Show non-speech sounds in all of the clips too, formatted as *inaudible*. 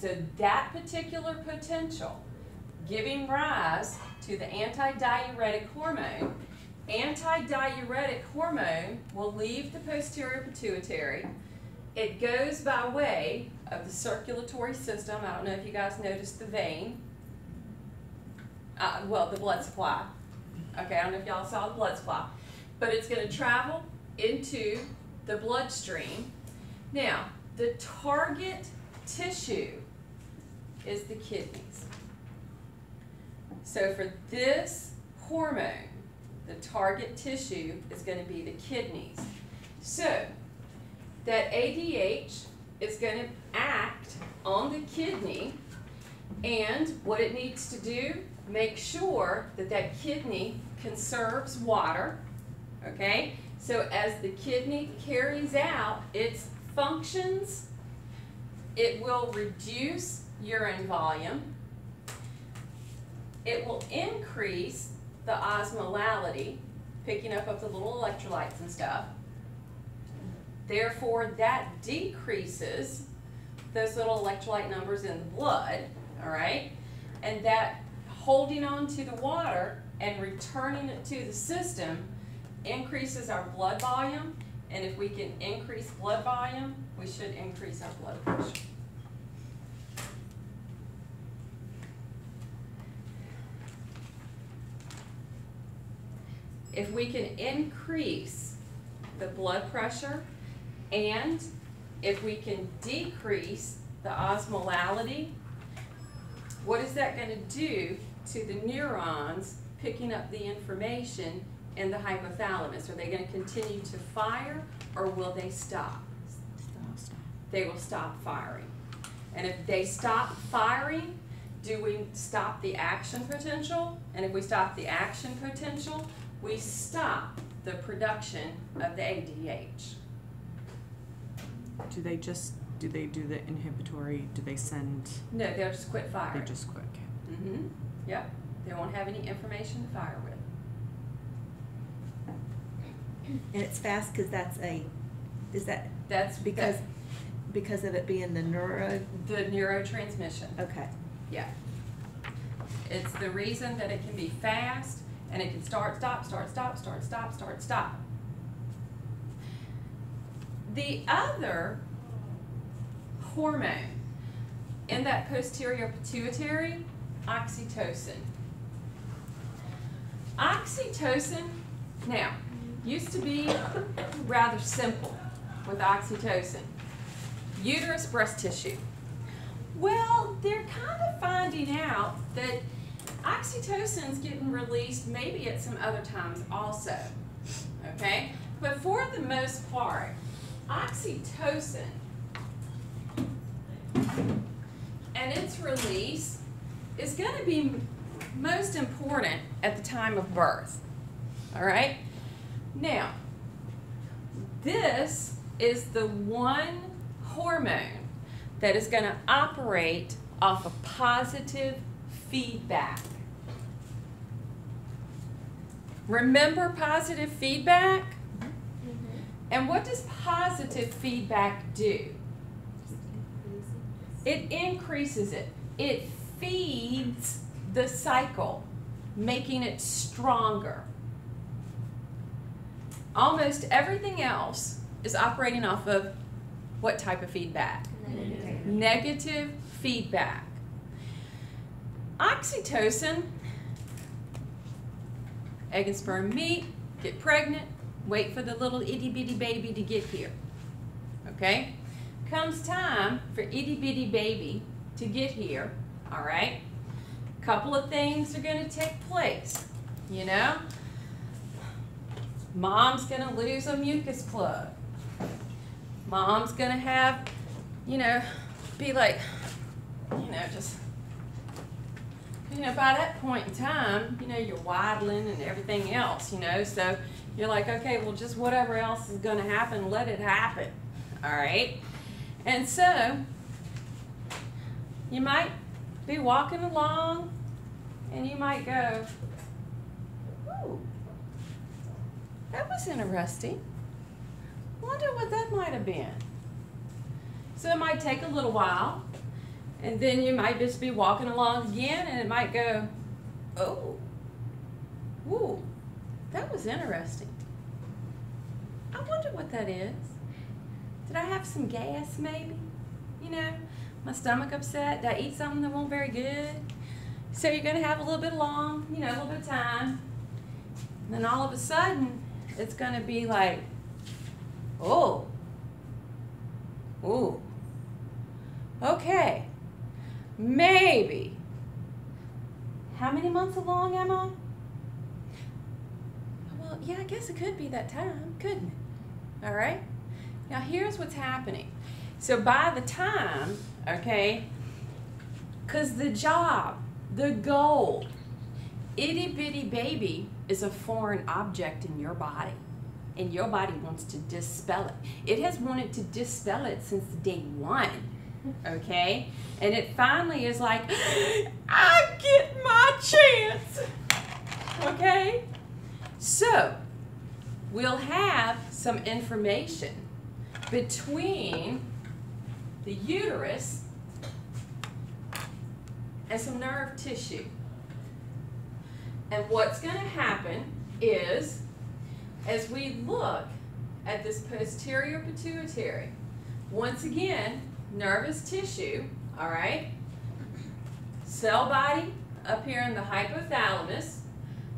So that particular potential giving rise to the antidiuretic hormone, antidiuretic hormone will leave the posterior pituitary. It goes by way of the circulatory system. I don't know if you guys noticed the vein. Uh, well, the blood supply. Okay, I don't know if y'all saw the blood supply. But it's going to travel into the bloodstream. Now, the target tissue is the kidneys. So for this hormone, the target tissue is going to be the kidneys. So that ADH is going to act on the kidney and what it needs to do, make sure that that kidney conserves water, okay? So as the kidney carries out its functions, it will reduce urine volume, it will increase the osmolality, picking up of the little electrolytes and stuff. Therefore, that decreases those little electrolyte numbers in the blood, all right? And that holding on to the water and returning it to the system increases our blood volume. And if we can increase blood volume, we should increase our blood pressure. If we can increase the blood pressure and if we can decrease the osmolality, what is that going to do to the neurons picking up the information in the hypothalamus? Are they going to continue to fire or will they stop? They will stop firing. And if they stop firing, do we stop the action potential? And if we stop the action potential, we stop the production of the ADH. Do they just, do they do the inhibitory, do they send, No, they'll just quit firing. they just quit? Mm-hmm, yep, they won't have any information to fire with. And it's fast because that's a, is that That's because, because of it being the neuro, The neurotransmission, okay. yeah. It's the reason that it can be fast and it can start, stop, start, stop, start, stop, start, stop. The other hormone in that posterior pituitary, oxytocin. Oxytocin, now, used to be rather simple with oxytocin. Uterus, breast tissue. Well, they're kind of finding out that oxytocin's getting released maybe at some other times also. Okay? But for the most part, oxytocin and its release is going to be most important at the time of birth. All right? Now, this is the one hormone that is going to operate off of positive feedback. Remember positive feedback? Mm-hmm. And what does positive feedback do? It increases it. It feeds the cycle, making it stronger. Almost everything else is operating off of what type of feedback? Negative. Negative feedback. Oxytocin, egg and sperm meet, get pregnant, wait for the little itty bitty baby to get here. Okay? Comes time for itty bitty baby to get here, all right? Couple of things are going to take place, you know? Mom's going to lose a mucus plug. Mom's going to have, you know, be like, you know, just you know, by that point in time, you know, you're waddling and everything else, you know, so you're like, okay, well, just whatever else is going to happen, let it happen, all right? And so, you might be walking along and you might go, ooh, that was interesting. Wonder what that might have been. So it might take a little while And then you might just be walking along again and it might go, oh, ooh, that was interesting. I wonder what that is. Did I have some gas maybe? You know, my stomach upset? Did I eat something that wasn't very good? So you're gonna have a little bit long, you know, a little bit of time. And then all of a sudden, it's gonna be like, oh, ooh, okay, maybe. How many months along am I? Well, yeah, I guess it could be that time, couldn't it? All right. Now here's what's happening. So by the time, okay, because the job, the goal, itty bitty baby is a foreign object in your body. And your body wants to dispel it. It has wanted to dispel it since day one. Okay? And it finally is like, *gasps* I get my chance. Okay? So, we'll have some information between the uterus and some nerve tissue. And what's going to happen is, as we look at this posterior pituitary, once again, nervous tissue, all right, cell body up here in the hypothalamus,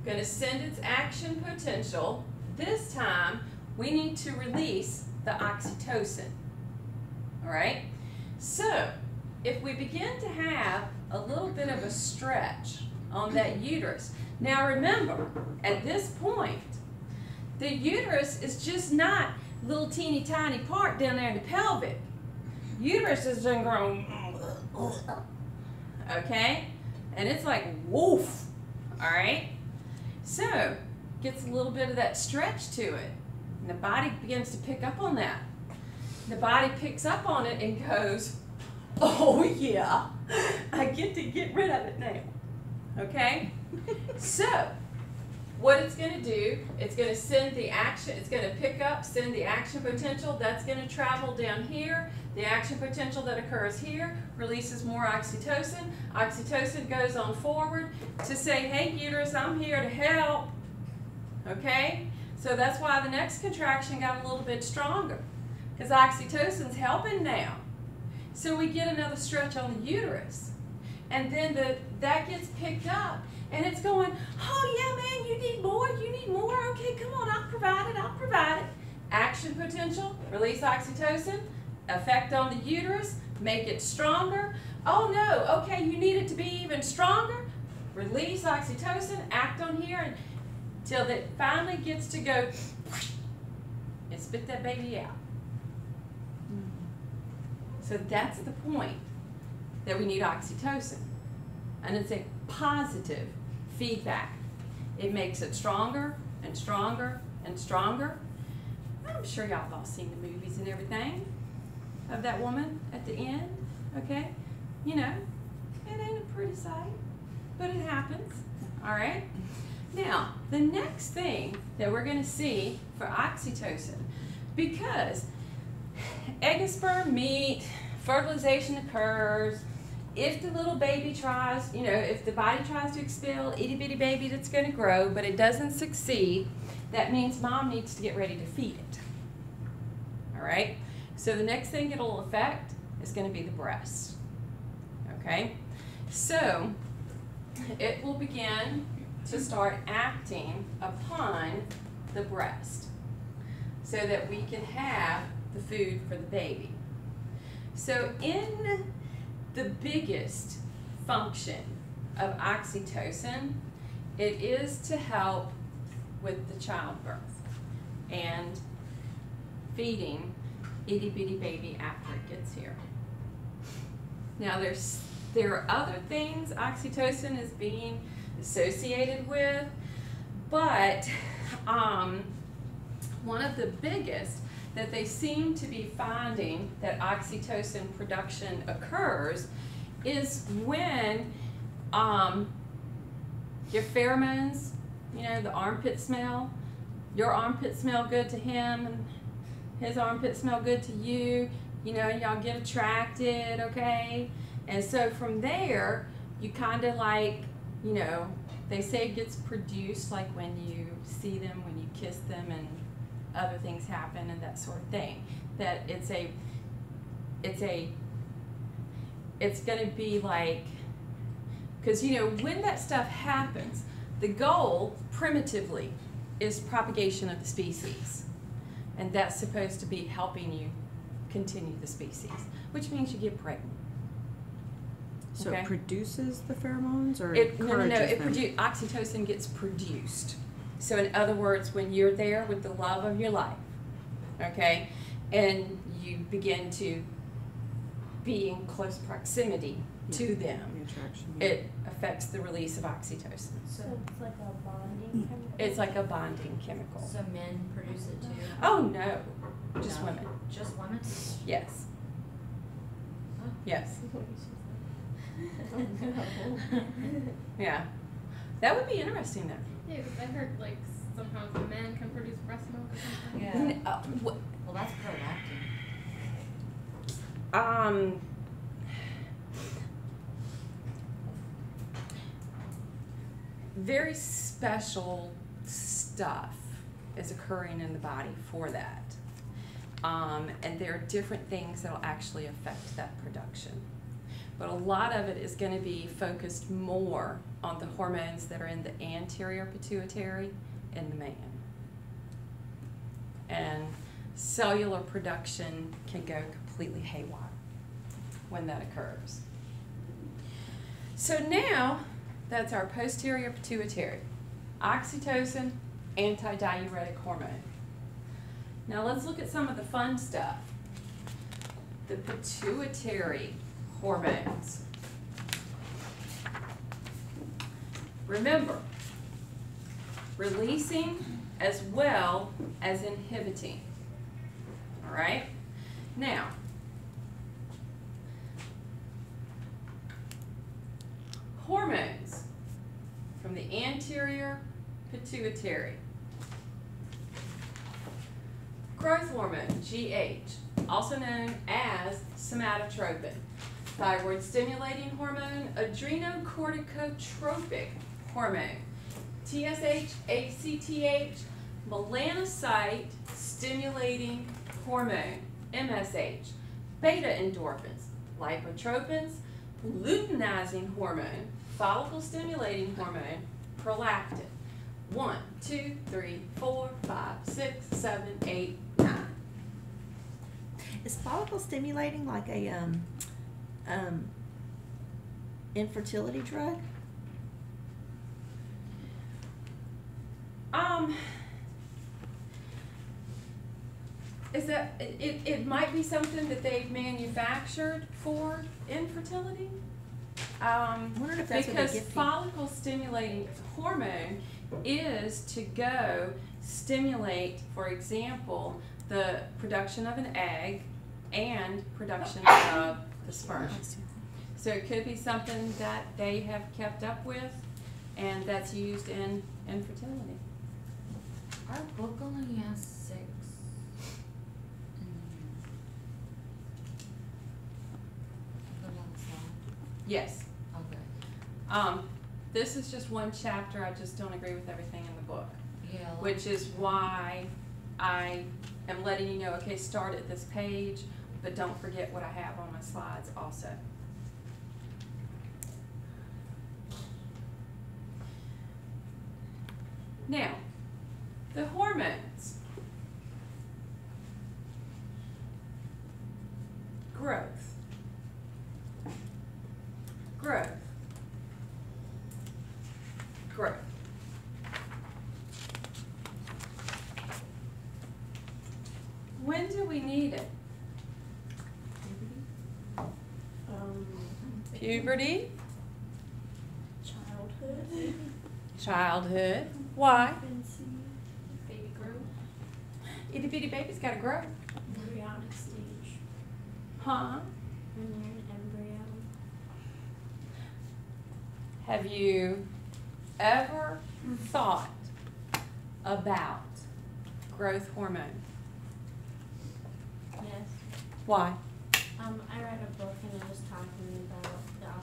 going to send its action potential. This time, we need to release the oxytocin, all right? So, if we begin to have a little bit of a stretch on that uterus, now remember, at this point, the uterus is just not little teeny tiny part down there in the pelvic. Uterus is done grown, okay? And it's like woof, all right? So, gets a little bit of that stretch to it. And the body begins to pick up on that. The body picks up on it and goes, oh yeah, I get to get rid of it now. Okay? so, what it's going to do, it's going to send the action, it's going to pick up, send the action potential, that's going to travel down here. The action potential that occurs here releases more oxytocin. Oxytocin goes on forward to say, hey uterus, I'm here to help. Okay? So that's why the next contraction got a little bit stronger. Because oxytocin's helping now. So we get another stretch on the uterus. And then the that gets picked up and it's going, oh yeah man, you need more, you need more, okay, come on, I'll provide it, I'll provide it. Action potential, release oxytocin, effect on the uterus, make it stronger. Oh no, okay, you need it to be even stronger. Release oxytocin, act on here until it finally gets to go and spit that baby out. Mm-hmm. So that's the point that we need oxytocin. And it's a positive feedback. It makes it stronger and stronger and stronger. I'm sure y'all have all seen the movies and everything of that woman at the end, okay? You know, it ain't a pretty sight, but it happens, all right? Now, the next thing that we're going to see for oxytocin, because egg and sperm meet, fertilization occurs, if the little baby tries, you know, if the body tries to expel itty bitty baby that's going to grow, but it doesn't succeed, that means mom needs to get ready to feed it. All right? So the next thing it'll affect is going to be the breast. Okay? So it will begin to start acting upon the breast so that we can have the food for the baby. So in the biggest function of oxytocin, it is to help with the childbirth and feeding itty bitty baby after it gets here. Now there's there are other things oxytocin is being associated with, but um, one of the biggest that they seem to be finding that oxytocin production occurs is when um, your pheromones, you know, the armpit smell, your armpit smell good to him and his armpit smell good to you, you know, y'all get attracted, okay? And so from there, you kind of like, you know, they say it gets produced like when you see them, when you kiss them, and other things happen and that sort of thing. That it's a, it's a, it's gonna be like, because you know, when that stuff happens, the goal primitively is propagation of the species. And that's supposed to be helping you continue the species, which means you get pregnant. So Okay. it produces the pheromones or It, no, no, no, it produ- oxytocin gets produced. So in other words, when you're there with the love of your life, okay, and you begin to be in close proximity to them, The attraction. it affects the release of oxytocin. So it's like a bonding chemical? It's like a bonding chemical. So men produce it too? Oh no, just No. women. Just women? Yes. Huh? Yes. *laughs* *laughs* Oh. *laughs* Yeah. That would be interesting though. Yeah, because I heard like sometimes men can produce breast milk or something. Yeah. N- uh, wh- Well, that's prolactin. Um. Very special stuff is occurring in the body for that. Um, and there are different things that'll actually affect that production. But a lot of it is going to be focused more on the hormones that are in the anterior pituitary in the man. And cellular production can go completely haywire when that occurs. So now, that's our posterior pituitary. Oxytocin, antidiuretic hormone. Now let's look at some of the fun stuff. The pituitary hormones. Remember, releasing as well as inhibiting. All right? Now, hormones from anterior pituitary. Growth hormone, GH, also known as somatotropin. Thyroid stimulating hormone, adrenocorticotropic hormone. TSH, ACTH, melanocyte stimulating hormone, MSH. Beta endorphins, lipotropins, luteinizing hormone, follicle stimulating hormone, prolactin. One, two, three, four, five, six, seven, eight, nine. Is follicle stimulating like a, um, um, infertility drug? Um, is that, it, it might be something that they've manufactured for infertility? Um, because follicle stimulating hormone is to go stimulate, for example, the production of an egg and production *coughs* of the sperm. So it could be something that they have kept up with and that's used in infertility. Our book only has six. Yes. Um, this is just one chapter, I just don't agree with everything in the book, Yeah. which is why I am letting you know, okay, start at this page, but don't forget what I have on my slides also. Now, the hormones. Growth. Growth. Growth. When do we need it? Um, Puberty, childhood. childhood. Why? Baby growth. Itty bitty baby's gotta grow. Embryonic stage. Huh? When you're an embryo. Have you ever thought about growth hormone? Yes. Why? Um, I read a book and it was talking about